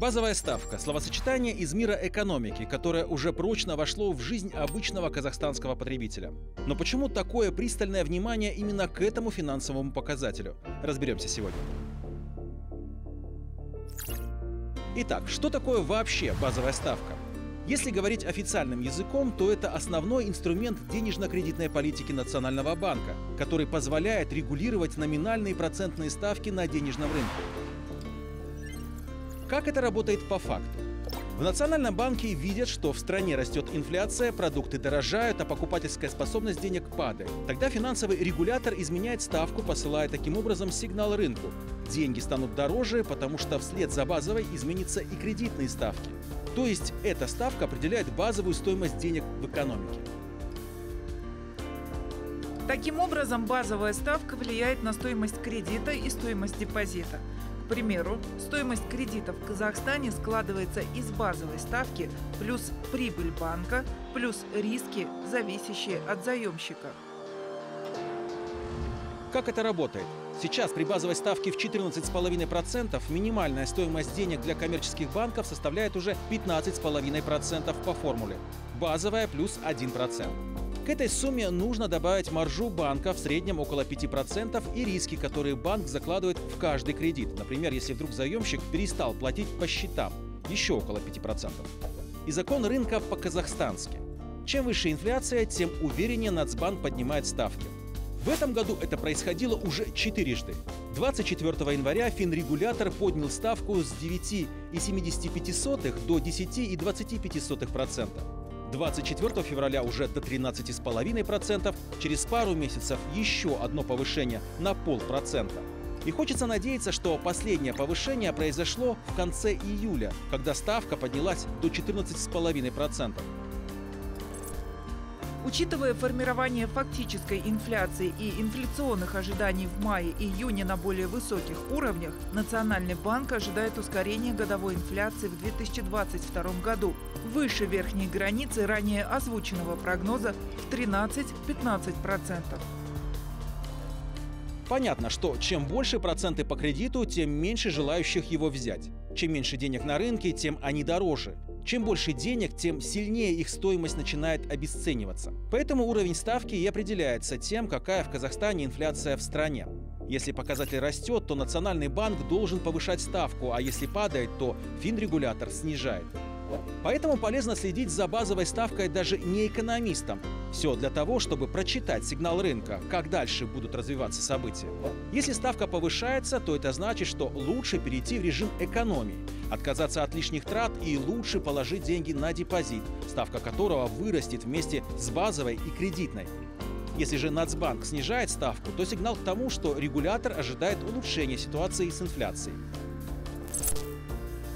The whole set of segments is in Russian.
Базовая ставка – словосочетание из мира экономики, которое уже прочно вошло в жизнь обычного казахстанского потребителя. Но почему такое пристальное внимание именно к этому финансовому показателю? Разберемся сегодня. Итак, что такое вообще базовая ставка? Если говорить официальным языком, то это основной инструмент денежно-кредитной политики Национального банка, который позволяет регулировать номинальные процентные ставки на денежном рынке. Как это работает по факту? В Национальном банке видят, что в стране растет инфляция, продукты дорожают, а покупательская способность денег падает. Тогда финансовый регулятор изменяет ставку, посылая таким образом сигнал рынку. Деньги станут дороже, потому что вслед за базовой изменятся и кредитные ставки. То есть эта ставка определяет базовую стоимость денег в экономике. Таким образом, базовая ставка влияет на стоимость кредита и стоимость депозита примеру, стоимость кредита в Казахстане складывается из базовой ставки плюс прибыль банка плюс риски, зависящие от заемщика. Как это работает? Сейчас при базовой ставке в 14,5% минимальная стоимость денег для коммерческих банков составляет уже 15,5% по формуле. Базовая плюс 1%. К этой сумме нужно добавить маржу банка в среднем около 5% и риски, которые банк закладывает в каждый кредит. Например, если вдруг заемщик перестал платить по счетам, еще около 5%. И закон рынка по-казахстански. Чем выше инфляция, тем увереннее Нацбанк поднимает ставки. В этом году это происходило уже четырежды. 24 января финрегулятор поднял ставку с 9,75 до 10,25%. 24 февраля уже до 13,5%, через пару месяцев еще одно повышение на полпроцента. И хочется надеяться, что последнее повышение произошло в конце июля, когда ставка поднялась до 14,5%. Учитывая формирование фактической инфляции и инфляционных ожиданий в мае-июне на более высоких уровнях, Национальный банк ожидает ускорения годовой инфляции в 2022 году выше верхней границы ранее озвученного прогноза в 13-15%. Понятно, что чем больше проценты по кредиту, тем меньше желающих его взять. Чем меньше денег на рынке, тем они дороже. Чем больше денег, тем сильнее их стоимость начинает обесцениваться. Поэтому уровень ставки и определяется тем, какая в Казахстане инфляция в стране. Если показатель растет, то Национальный банк должен повышать ставку, а если падает, то финрегулятор снижает. Поэтому полезно следить за базовой ставкой даже не экономистам. Все для того, чтобы прочитать сигнал рынка, как дальше будут развиваться события. Если ставка повышается, то это значит, что лучше перейти в режим экономии, отказаться от лишних трат и лучше положить деньги на депозит, ставка которого вырастет вместе с базовой и кредитной. Если же Нацбанк снижает ставку, то сигнал к тому, что регулятор ожидает улучшения ситуации с инфляцией.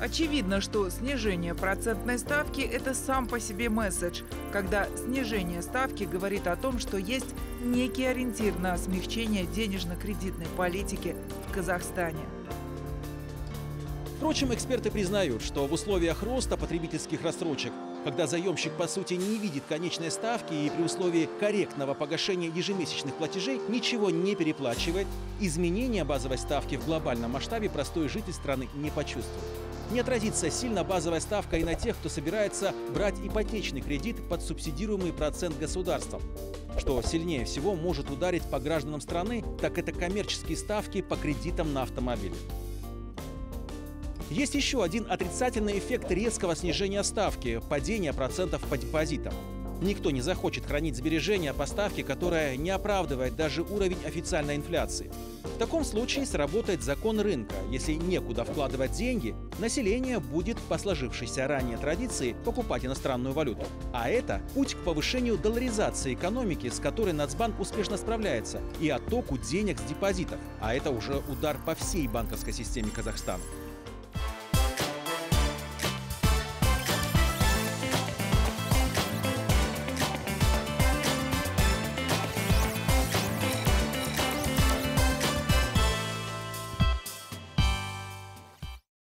Очевидно, что снижение процентной ставки – это сам по себе месседж, когда снижение ставки говорит о том, что есть некий ориентир на смягчение денежно-кредитной политики в Казахстане. Впрочем, эксперты признают, что в условиях роста потребительских рассрочек, когда заемщик по сути не видит конечной ставки и при условии корректного погашения ежемесячных платежей ничего не переплачивает, изменение базовой ставки в глобальном масштабе простой житель страны не почувствует не отразится сильно базовая ставка и на тех, кто собирается брать ипотечный кредит под субсидируемый процент государством. Что сильнее всего может ударить по гражданам страны, так это коммерческие ставки по кредитам на автомобили. Есть еще один отрицательный эффект резкого снижения ставки – падения процентов по депозитам. Никто не захочет хранить сбережения по ставке, которая не оправдывает даже уровень официальной инфляции. В таком случае сработает закон рынка. Если некуда вкладывать деньги, население будет по сложившейся ранее традиции покупать иностранную валюту. А это путь к повышению долларизации экономики, с которой Нацбанк успешно справляется, и оттоку денег с депозитов. А это уже удар по всей банковской системе Казахстана.